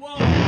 Whoa.